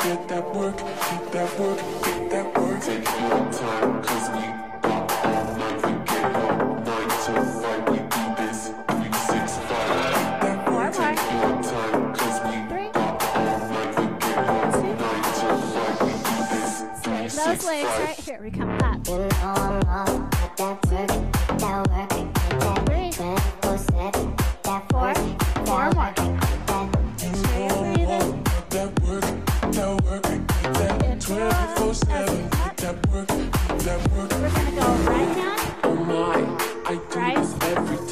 Get that work, get that work, get that work. Take your time, cause we got all night to get up. Nine to five, we do this. Three, six, five. Get that work, take your time, cause we got all night to get up. Nine to five, we do this. Three, Those six, legs five. right here. We come up. You know I'm all that work, that work, work, that 24 7. That work, that work. We're gonna go right now. Oh my, I do right? everything.